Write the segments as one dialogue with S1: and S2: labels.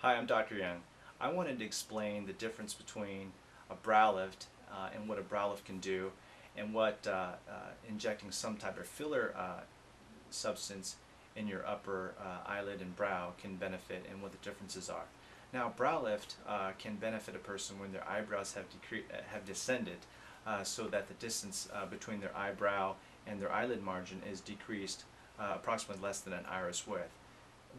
S1: Hi, I'm Dr. Young. I wanted to explain the difference between a brow lift uh, and what a brow lift can do and what uh, uh, injecting some type of filler uh, substance in your upper uh, eyelid and brow can benefit and what the differences are. Now, brow lift uh, can benefit a person when their eyebrows have, have descended so that the distance between their eyebrow and their eyelid margin is decreased approximately less than an iris width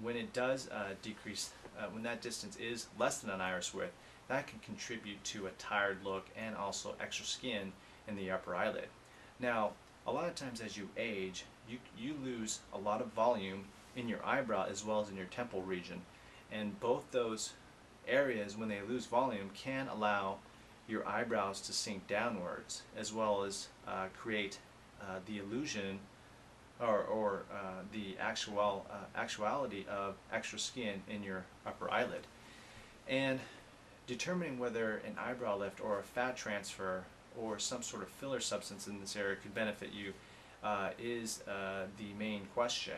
S1: when it does decrease, uh, when that distance is less than an iris width, that can contribute to a tired look and also extra skin in the upper eyelid. Now, a lot of times as you age, you, you lose a lot of volume in your eyebrow as well as in your temple region. And both those areas, when they lose volume, can allow your eyebrows to sink downwards as well as uh, create uh, the illusion or, or uh, the actual uh, actuality of extra skin in your upper eyelid. And determining whether an eyebrow lift or a fat transfer or some sort of filler substance in this area could benefit you uh, is uh, the main question.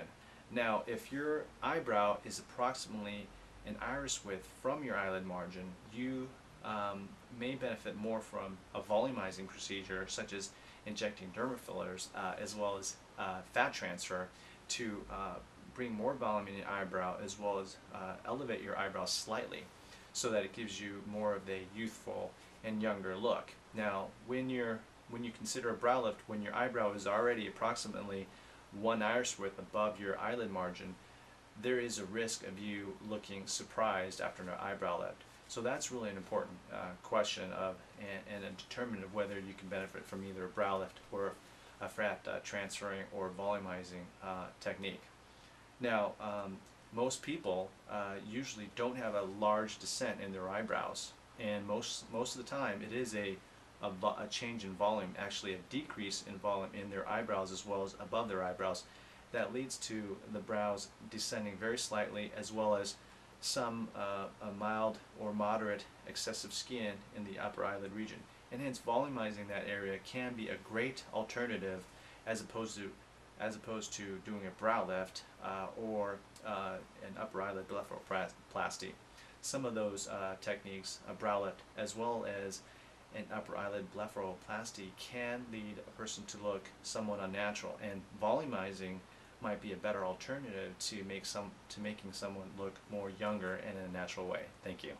S1: Now, if your eyebrow is approximately an iris width from your eyelid margin, you um, may benefit more from a volumizing procedure such as injecting dermal fillers uh, as well as uh, fat transfer to uh, bring more volume in your eyebrow as well as uh, elevate your eyebrows slightly so that it gives you more of a youthful and younger look. Now when you're when you consider a brow lift when your eyebrow is already approximately one iris width above your eyelid margin there is a risk of you looking surprised after an eyebrow lift. So that's really an important uh, question of and, and, a determinant of whether you can benefit from either a brow lift or a fat uh, transferring or volumizing uh, technique. Now, um, most people uh, usually don't have a large descent in their eyebrows, and most most of the time it is a a, a change in volume, actually a decrease in volume in their eyebrows as well as above their eyebrows. That leads to the brows descending very slightly as well as some uh, mild or moderate excessive skin in the upper eyelid region. And hence volumizing that area can be a great alternative as opposed to as opposed to doing a brow lift uh, or uh, an upper eyelid blepharoplasty. Some of those uh, techniques, a brow lift as well as an upper eyelid blepharoplasty can lead a person to look somewhat unnatural and volumizing might be a better alternative to make some to making someone look more younger in a natural way. Thank you.